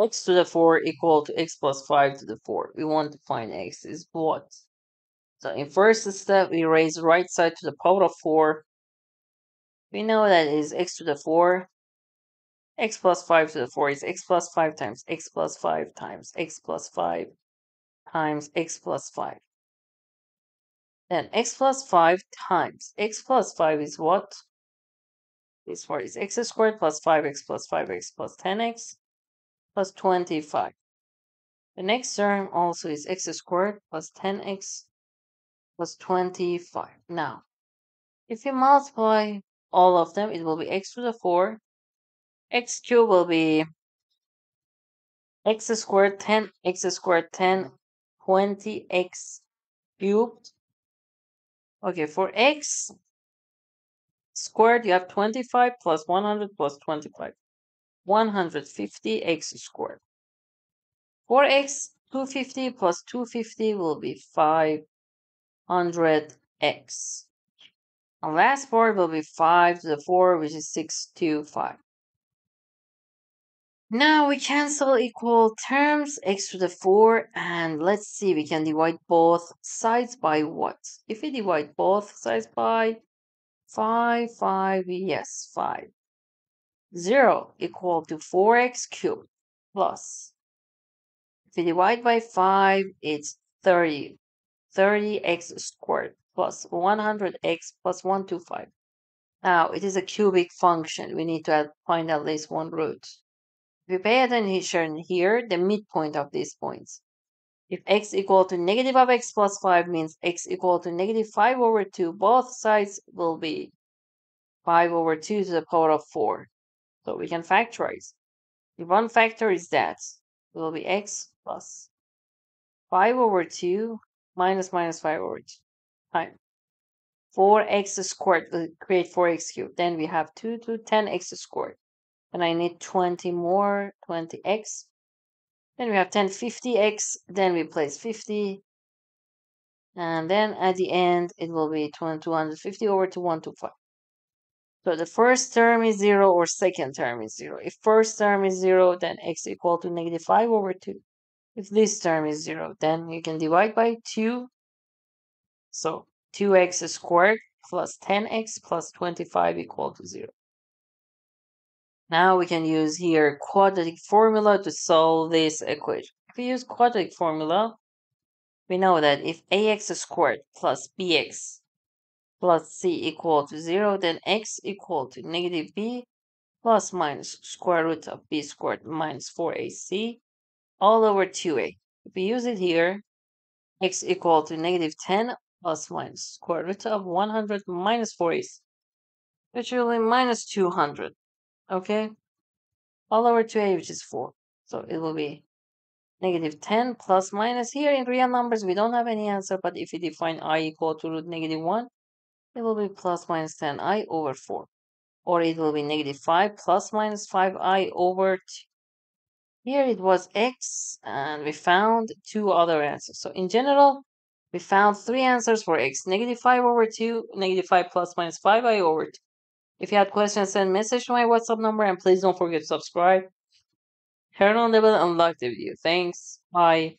x to the 4 equal to x plus 5 to the 4. We want to find x is what? So in first step, we raise right side to the power of 4. We know that is x to the 4. x plus 5 to the 4 is x plus 5 times x plus 5 times x plus 5 times x plus 5. Then x plus 5 times x plus 5 is what? This part is x squared plus 5x plus 5x plus 10x plus 25. The next term also is x squared plus 10x plus 25. Now, if you multiply all of them, it will be x to the 4. x cubed will be x squared 10, x squared 10, 20x cubed. Okay, for x squared, you have 25 plus 100 plus 25. 150x squared. 4x, 250 plus 250 will be 500x. And last part will be 5 to the 4, which is 625. Now we cancel equal terms, x to the 4, and let's see, we can divide both sides by what? If we divide both sides by 5, 5, yes, 5. 0 equal to 4x cubed plus. If we divide by 5, it's 30. 30x squared plus 100x plus 125. Now, it is a cubic function. We need to find at least one root. If we pay attention here, the midpoint of these points. If x equal to negative of x plus 5 means x equal to negative 5 over 2, both sides will be 5 over 2 to the power of 4. So we can factorize. The one factor is that will be x plus 5 over 2 minus minus 5 over 2 times 4x squared will create 4x cubed. Then we have 2 to 10x squared. And I need 20 more, 20x. Then we have 10, 50x. Then we place 50. And then at the end, it will be 250 over to 125. So the first term is 0 or second term is 0. If first term is 0, then x equal to negative 5 over 2. If this term is 0, then you can divide by 2. So 2x squared plus 10x plus 25 equal to 0. Now we can use here quadratic formula to solve this equation. If we use quadratic formula, we know that if ax squared plus bx plus c equal to 0, then x equal to negative b plus minus square root of b squared minus 4ac all over 2a. If we use it here, x equal to negative 10 plus minus square root of 100 minus 4ac, which will be minus 200, okay? All over 2a, which is 4. So it will be negative 10 plus minus. Here in real numbers, we don't have any answer, but if we define i equal to root negative 1, it will be plus minus 10i over 4. Or it will be negative 5 plus minus 5i over 2. Here it was x, and we found two other answers. So in general, we found three answers for x. Negative 5 over 2, negative 5 plus minus 5i over 2. If you had questions, send message to my WhatsApp number, and please don't forget to subscribe. Turn on the bell and like the video. Thanks. Bye.